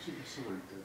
시기성을 때